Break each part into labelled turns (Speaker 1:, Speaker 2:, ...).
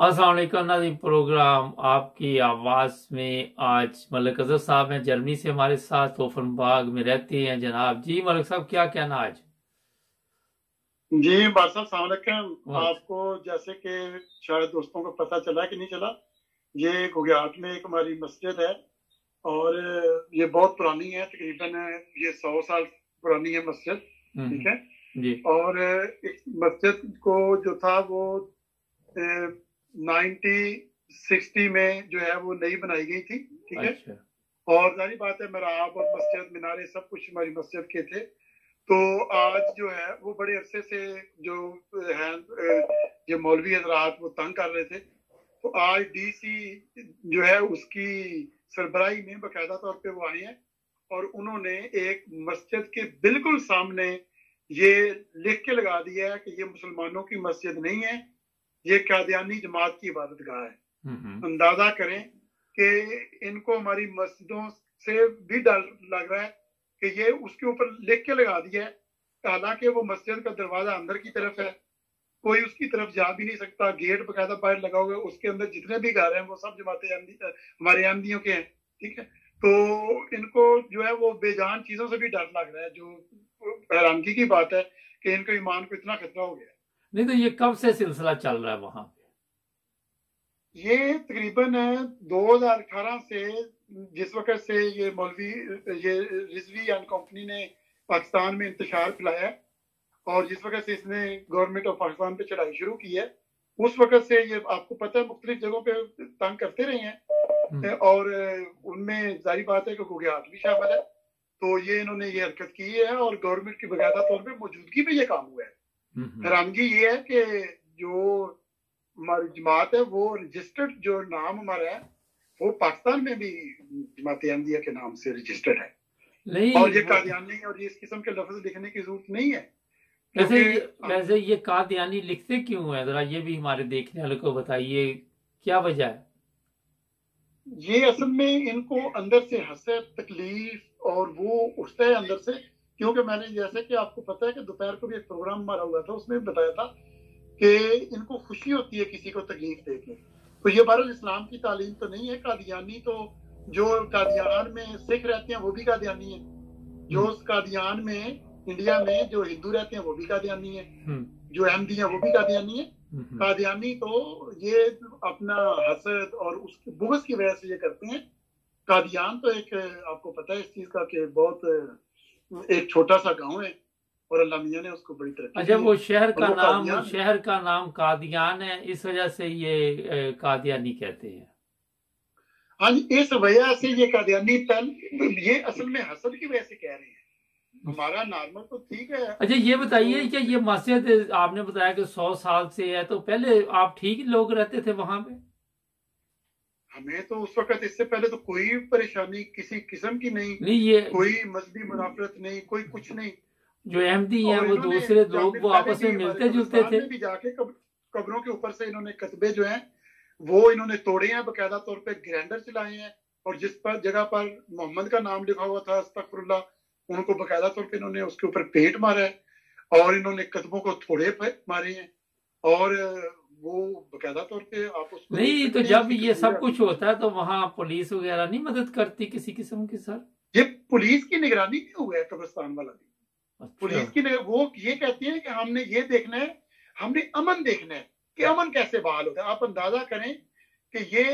Speaker 1: Aslam Nazim programme आपकी आवाज़ में आज मलिक अजहर साहब हैं जर्मनी से हमारे साथ तोफन बाग में रहते हैं। जनाब जी मलिक साहब क्या कहना आज?
Speaker 2: जी बादशाह सलाम आपको जैसे कि शायद दोस्तों को पता चला कि नहीं चला ये घुघियाट में एक हमारी मस्जिद है और ये बहुत पुरानी है तकरीबन ये सौ साल पुरानी है मस्जिद
Speaker 1: हम्म,
Speaker 2: ठीक है?
Speaker 1: जी।
Speaker 2: और इस मस्जिद को जो था वो नाइनटी सिक्सटी में जो है वो नई बनाई गई थी ठीक है?
Speaker 1: अच्छा।
Speaker 2: और जारी बात है मराब और मस्जिद मीनारे सब कुछ हमारी मस्जिद के थे। तो आज जो है वो बड़े अरसे से जो है जो मौलवी हजरात वो तंग कर रहे थे। तो आज डीसी जो है उसकी सरबराही में बकायदा तौर पे वो आए हैं और उन्होंने एक मस्जिद के बिल्कुल सामने ये लिख के लगा दिया है कि ये मुसलमानों की मस्जिद नहीं है ये कादियानी जमात की इबादत गाह है। अंदाज़ा करें कि इनको हमारी मस्जिदों से भी डर लग रहा है कि ये उसके ऊपर लिख के लगा दिया है। हालाँकि वो मस्जिद का दरवाज़ा अंदर की तरफ़ है। कोई उसकी तरफ़ जा भी नहीं सकता। गेट बकायदा बाहर लगा हुआ है। उसके अंदर जितने भी घर हैं वो सब जमाते हमारे आमदियों के हैं ठीक है? तो इनको जो है वो बेजान चीज़ों से भी डर लग रहा है। जो हैरानगी की बात है कि इनके ईमान को इतना खतरा हो गया।
Speaker 1: नहीं तो ये कब से सिलसिला चल रहा है वहाँ पे?
Speaker 2: ये तकरीबन 2018 से जिस वक्त से ये मौलवी ये रिजवी एंड कंपनी ने पाकिस्तान में इंतशार फैलाया और जिस वक्त से इसने गवर्नमेंट ऑफ़ पाकिस्तान पे चढ़ाई शुरू की है उस वक्त से ये आपको पता है मुख्तलिफ़ जगहों पे तंग करते रहे हैं।
Speaker 1: हम्म,
Speaker 2: और उनमें जारी बात है कि गुगियात भी शामिल है। तो ये इन्होंने ये हरकत की है और गवर्नमेंट की बकायदा तौर पर मौजूदगी में ये काम हुआ है। हैरानगी ये है कि जो हमारी जमात है वो रजिस्टर्ड जो नाम हमारा है वो पाकिस्तान में भी जमात अहमदिया के नाम से रजिस्टर्ड है।
Speaker 1: नहीं
Speaker 2: और ये कादियानी और ये इस किस्म के लफ्ज लिखने की ज़रूरत नहीं है।
Speaker 1: वैसे वैसे ये कादियानी लिखते क्यों है? जरा ये भी हमारे देखने वाले को बताइए क्या वजह है?
Speaker 2: ये असल में इनको अंदर से हसरत तकलीफ़ और वो उठता है अंदर से क्योंकि मैंने जैसे कि आपको पता है कि दोपहर को भी एक प्रोग्राम हमारा हुआ था उसमें बताया था कि इनको खुशी होती है किसी को तकलीफ़ दे के। तो ये बहरहाल इस्लाम की तालीम तो नहीं है कादियानी तो जो कादियान में सिख रहते हैं वो भी कादियानी है। जो कादियान में इंडिया में जो हिंदू रहते हैं वो भी कादियानी है।
Speaker 1: हम्म,
Speaker 2: जो अहमदी है वो भी कादियानी है।
Speaker 1: हम्म, हम्म।
Speaker 2: कादियानी तो ये अपना हसद और उसकी बुगस की वजह से ये करते हैं। कादियान तो एक आपको पता है इस चीज़ का कि बहुत एक छोटा सा गाँव है और अल्लाह मियाँ ने उसको बड़ी तरक्की
Speaker 1: अच्छा वो शहर का
Speaker 2: वो
Speaker 1: नाम वो। शहर का नाम कादियान है इस वजह से ये कादियानी कहते हैं।
Speaker 2: हाँ इस वजह से ये कादियानी पहल ये असल में हसन की वजह से कह रहे हैं। हमारा नॉर्मल तो ठीक है।
Speaker 1: अच्छा ये बताइए कि ये मस्जिद आपने बताया कि सौ साल से है तो पहले आप ठीक लोग रहते थे वहाँ पे?
Speaker 2: हमें तो उस वक्त इससे पहले तो कोई परेशानी किसी किस्म की नहीं
Speaker 1: नहीं ये
Speaker 2: कोई मजहबी मुनाफरत नहीं कोई कुछ नहीं।
Speaker 1: जो अहमदी हैं वो दूसरे लोग वो आपस में मिलते जुलते थे।
Speaker 2: भी जाके कब्रों के ऊपर से इन्होंने कतबे जो हैं वो इन्होंने तोड़े हैं बकायदा तौर पे ग्रैंडर चलाए हैं और जिस पर जगह पर मोहम्मद का नाम लिखा हुआ था अस्तगफुरुल्लाह उनको बकायदा तौर पे इन्होंने उसके ऊपर पेट मारा है और इन्होंने कदमों को थोड़े मारे हैं और वो बकायदा तौर पे आप उसको
Speaker 1: नहीं तो
Speaker 2: तो
Speaker 1: जब ये सब कुछ होता है तो वहाँ पुलिस वगैरह नहीं मदद करती किसी किस्म की सर?
Speaker 2: ये पुलिस की निगरानी में हुआ है कब्रिस्तान वाला भी।
Speaker 1: अच्छा।
Speaker 2: पुलिस की वो ये कहती है कि हमने ये देखना है हमने अमन देखना है कि अमन कैसे बहाल होता है। आप अंदाज़ा करें कि ये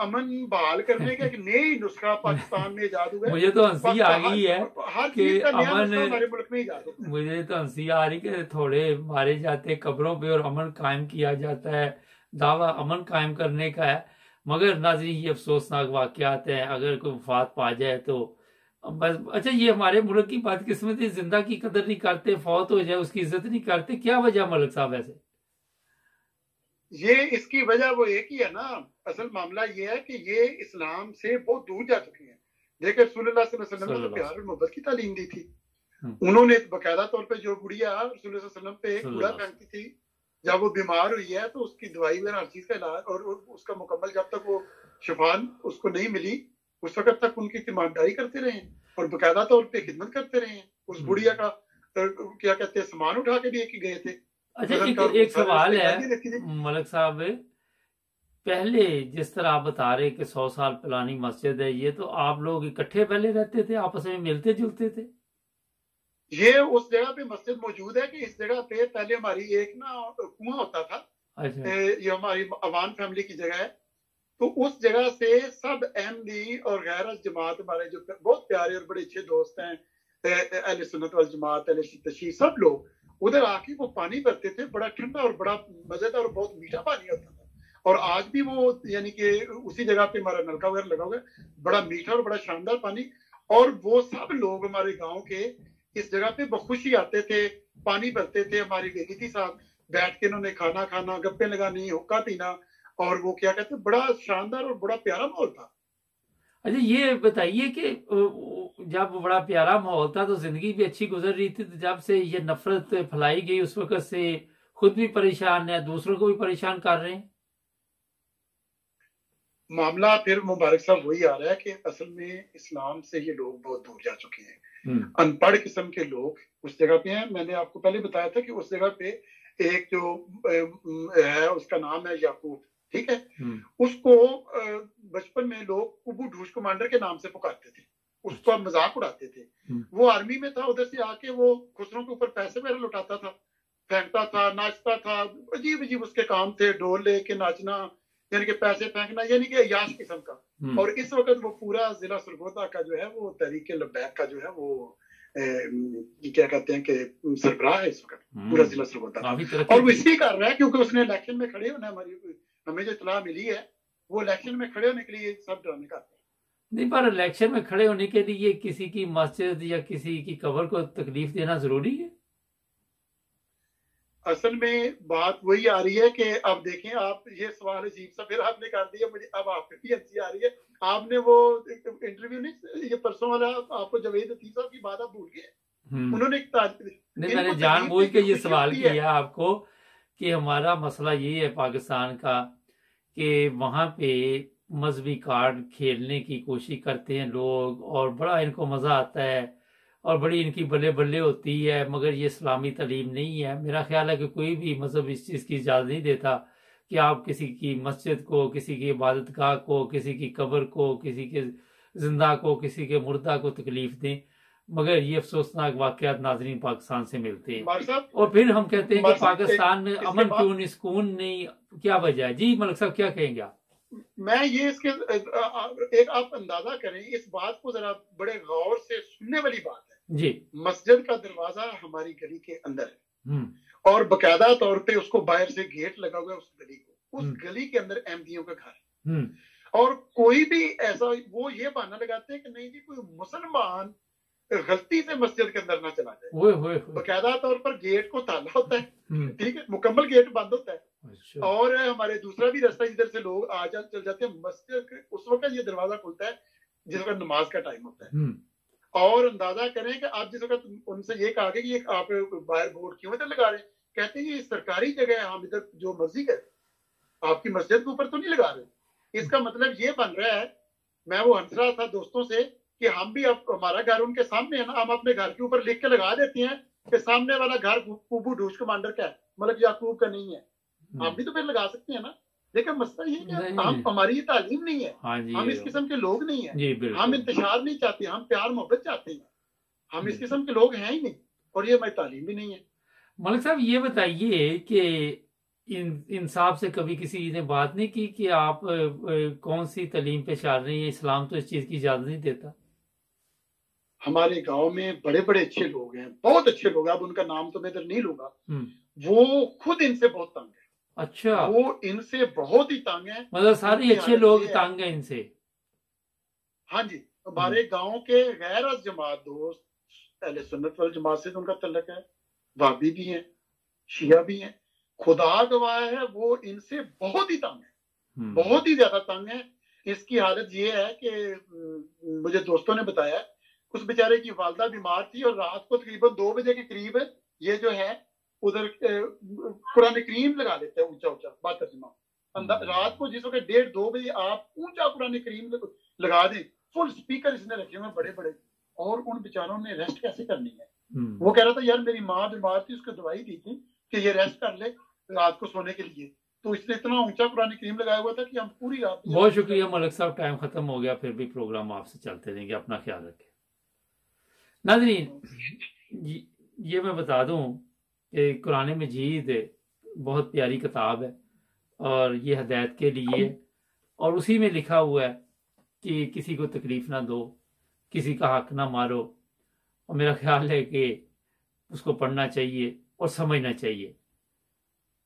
Speaker 2: अमन बहाल करने का एक नई नुस्खा पाकिस्तान में हुआ है।
Speaker 1: मुझे तो हँसी आ गई है
Speaker 2: हर
Speaker 1: कि
Speaker 2: चीज़ का नया
Speaker 1: अमन-
Speaker 2: हमारे मुल्क में है
Speaker 1: मुझे तो हँसी आ रही कि थोड़े मारे जाते कब्रों पे और अमन कायम किया जाता है। दावा अमन कायम करने का है। मगर नाजी ये अफसोसनाक वाकयात है। अगर कोई वफात पा जाए तो बस अच्छा ये हमारे मुल्क की बदकिस्मती ज़िंदा की कदर नहीं करते फौत हो जाए उसकी इज़्ज़त नहीं करते। क्या वजह मलिक साहब ऐसे?
Speaker 2: ये इसकी वजह वो एक ही है ना। असल मामला ये है कि ये इस्लाम से बहुत दूर जा चुकी हैं। देखिए अलैहि वसल्लम ने तो प्यार और मोहब्बत की तालीम दी थी।
Speaker 1: हम्म।
Speaker 2: उन्होंने बाकायदा तौर पे जो गुड़िया रसूलुल्लाह सल्लल्लाहु अलैहि वसल्लम पे कूड़ा फेंकती थी जब वो बीमार हुई है तो उसकी दवाई वगैरह हर चीज़ का इलाज और उसका मुकम्मल जब तक वो शिफान उसको नहीं मिली उस वक्त तक उनकी तीमारदारी करते रहे और बाकायदा तौर पर खिदमत करते रहे। उस
Speaker 1: हम्म।
Speaker 2: बुढ़िया का क्या कहते हैं सामान उठा के भी एक ही गए थे।
Speaker 1: अच्छा एक एक सवाल है। मलिक साहब पहले जिस तरह आप बता रहे कि सौ साल पुरानी मस्जिद है ये तो आप लोग इकट्ठे पहले रहते थे आपस में मिलते जुलते थे?
Speaker 2: ये उस जगह पे मस्जिद मौजूद है कि इस जगह पे पहले हमारी एक ना कुआँ होता था
Speaker 1: अच्छा।
Speaker 2: ये हमारी अवान फैमिली की जगह है। तो उस जगह से सब अहमदी और गैर जमात हमारे जो बहुत प्यारे और बड़े अच्छे दोस्त हैं अहले सुन्नत वाल जमात अहले तशी सब लोग उधर आके वो पानी भरते थे, बड़ा ठंडा और बड़ा मज़ेदार और बहुत मीठा पानी होता था। और आज भी वो यानी कि उसी जगह पे हमारा नलका वगैरह लगा हुआ है, बड़ा मीठा और बड़ा शानदार पानी। और वो सब लोग हमारे गाँव के इस जगह पे बखुशी आते थे, पानी भरते थे हमारी बेटी थी साहब। बैठ के इन्होंने खाना खाना, गप्पे लगानी, हुक्का पीना, और वो क्या कहते बड़ा शानदार और बड़ा प्यारा माहौल था।
Speaker 1: अच्छा ये बताइए कि जब बड़ा प्यारा माहौल था तो ज़िंदगी भी अच्छी गुजर रही थी तो जब से ये नफरत फैलाई गई उस वक्त से खुद भी परेशान है दूसरों को भी परेशान कर रहे हैं?
Speaker 2: मामला फिर मुबारक साहब वही आ रहा है कि असल में इस्लाम से ये लोग बहुत दूर जा चुके हैं। हम्म। अनपढ़ किस्म के लोग उस जगह पे हैं। मैंने आपको पहले बताया था कि उस जगह पे एक जो है उसका नाम है याकूब। ठीक है हम्म। उसको बचपन में लोग कुबू ढूस कमांडर के नाम से पुकारते थे उसका मज़ाक उड़ाते थे हम्म। वो आर्मी में था उधर से आके वो खुसरों के ऊपर पैसे वगैरह लुटाता था फेंकता था नाचता था अजीब अजीब उसके काम थे ढोल लेके नाचना यानी कि पैसे फेंकना यानी कि अयाश किस्म का हम्म। और इस वक्त वो पूरा जिला सरगोदा का जो है वो तरीके लबैक का जो है वो ए, क्या कहते हैं कि सरबराह है इस वक्त। पूरा जिला सरगोदा और वो इसी कर रहा है क्योंकि उसने इलेक्शन में खड़े होना हमारी हमें जो इतला मिली है। वो इलेक्शन में खड़े होने के लिए सब ड्रामे करते हैं
Speaker 1: नहीं पर इलेक्शन में खड़े होने के लिए किसी की मस्जिद या किसी की कबर को तकलीफ़ देना ज़रूरी है?
Speaker 2: असल में बात वही आ रही है कि अब देखें आप ये सवाल अजीब सा फिर आपने कर दिया मुझे अब आप भी हँसी आ रही है। आपने वो इंटरव्यू नहीं ये परसों वाला आपको जवेद साहब की बात आप भूल गए। हम्म। उन्होंने एक
Speaker 1: मैंने जान बूझ के ये सवाल किया आपको। कि हमारा मसला ये है पाकिस्तान का कि वहाँ पे मजहबी कार्ड खेलने की कोशिश करते हैं लोग और बड़ा इनको मज़ा आता है और बड़ी इनकी बल्ले बल्ले होती है, मगर ये इस्लामी तलीम नहीं है। मेरा ख्याल है कि कोई भी मज़हब इस चीज़ की इजाज़त नहीं देता कि आप किसी की मस्जिद को, किसी की इबादत गाह को, किसी की कब्र को, किसी के ज़िंदा को, किसी के मुर्दा को तकलीफ़ दें। मगर ये अफसोसनाक वाकत नाजरीन पाकिस्तान से मिलते हैं। और फिर हम कहते हैं कि पाकिस्तान में अमन क्यों नहीं सुकून नहीं? क्या वजह है? जी मलिक साहब क्या कहेंगे आप?
Speaker 2: मैं ये इसके एक आप अंदाज़ा करें इस बात को जरा बड़े गौर से सुनने वाली बात है।
Speaker 1: जी।
Speaker 2: मस्जिद का दरवाज़ा हमारी गली के अंदर है।
Speaker 1: हम्म।
Speaker 2: और बकायदा तौर पे उसको बाहर से गेट लगा हुआ है उस गली को। उस हम्म। गली के अंदर अहमदियों का घर है।
Speaker 1: हम्म।
Speaker 2: और कोई भी ऐसा वो ये बहाना लगाते हैं कि नहीं जी कोई मुसलमान गलती से मस्जिद के अंदर ना चला जाए। बकायदा तौर पर गेट को ताला होता है ठीक है? मुकम्मल गेट बंद होता है। अच्छा। और हमारे दूसरा भी रास्ता इधर से लोग आ जा चल जाते हैं। मस्जिद उस वक्त ये दरवाज़ा खुलता है जिस वक्त नमाज़ का टाइम होता है।
Speaker 1: हम्म।
Speaker 2: और अंदाज़ा करें कि आप जिस वक्त उनसे ये कहा कि आप बाहर बोर्ड क्यों इधर लगा रहे हैं? कहते हैं ये सरकारी जगह है हम इधर जो मर्ज़ी करें। आपकी मस्जिद के ऊपर तो नहीं लगा रहे इसका मतलब ये बन रहा है मैं वो हंस रहा था दोस्तों से कि हम भी अब हमारा घर उनके सामने है ना हम अपने घर के ऊपर लिख के लगा देते हैं कि सामने वाला घर कुबू ढूस कमांडर का है मतलब याकूब का नहीं है। आप हम्म। भी तो फिर लगा सकते हैं ना। लेकिन मसला ये कि हम हमारी ये तालीम नहीं है।
Speaker 1: हाँ
Speaker 2: हम इस किस्म के लोग नहीं
Speaker 1: है।
Speaker 2: हम इंतज़ार नहीं चाहते हम प्यार मोहब्बत चाहते हैं। हम इस किस्म के लोग हैं ही नहीं और ये हमारी तालीम भी नहीं है।
Speaker 1: मलिक साहब ये बताइए कि इन इंसाफ से कभी किसी ने बात नहीं की कि आप कौन सी तलीम पे चल रही है? इस्लाम तो इस चीज़ की इजाज़त नहीं देता।
Speaker 2: हमारे गाँव में बड़े बड़े अच्छे लोग हैं बहुत अच्छे लोग हैं अब उनका नाम तो मैं इधर नहीं लूँगा।
Speaker 1: हम्म।
Speaker 2: वो खुद इनसे बहुत तंग है।
Speaker 1: अच्छा।
Speaker 2: वो इनसे बहुत ही तंग है।
Speaker 1: मतलब सारे अच्छे लोग तंग है इनसे?
Speaker 2: हाँ जी हमारे हम्म। गाँव के गैर जमात दोस्त पहले सुन्नत वाले जमात से उनका तलक है भाभी भी है शिया भी है खुदा गवाह है वो इनसे बहुत ही तंग है। हम्म। बहुत ही ज़्यादा तंग है। इसकी हालत ये है कि मुझे दोस्तों ने बताया उस बेचारे की वालदा बीमार थी और रात को तकरीबन दो बजे के करीब ये जो है उधर कुरान करीम लगा देते हैं ऊँचा ऊँचा बात तर्जमा हम्म। रात को जिस वक्त डेढ़ दो बजे आप ऊँचा कुरान करीम लगा दें फुल स्पीकर इसने रखे हुए बड़े बड़े और उन बेचारों ने रेस्ट कैसे करनी है
Speaker 1: हम्म।
Speaker 2: वो कह रहा था यार मेरी माँ बीमार थी उसको दवाई दी थी कि ये रेस्ट कर ले रात को सोने के लिए तो इसने इतना ऊँचा पुरानी क्रीम लगाया हुआ था कि हम पूरी रात
Speaker 1: बहुत शुक्रिया मलिक साहब टाइम खत्म हो गया फिर भी प्रोग्राम आपसे चलते रहेंगे अपना ख्याल रखें नाजरीन, ये मैं बता दूँ कि कुरान मजीद बहुत प्यारी किताब है और ये हदायत के लिए और उसी में लिखा हुआ है कि किसी को तकलीफ़ ना दो, किसी का हक ना मारो। और मेरा ख्याल है कि उसको पढ़ना चाहिए और समझना चाहिए।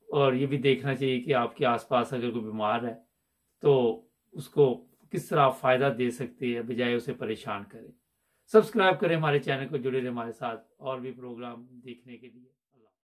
Speaker 1: और ये भी देखना चाहिए कि आपके आसपास अगर कोई बीमार है तो उसको किस तरह आप फ़ायदा दे सकते हैं बजाय उसे परेशान करें। सब्सक्राइब करें हमारे चैनल को, जुड़े रहे हमारे साथ और भी प्रोग्राम देखने के लिए।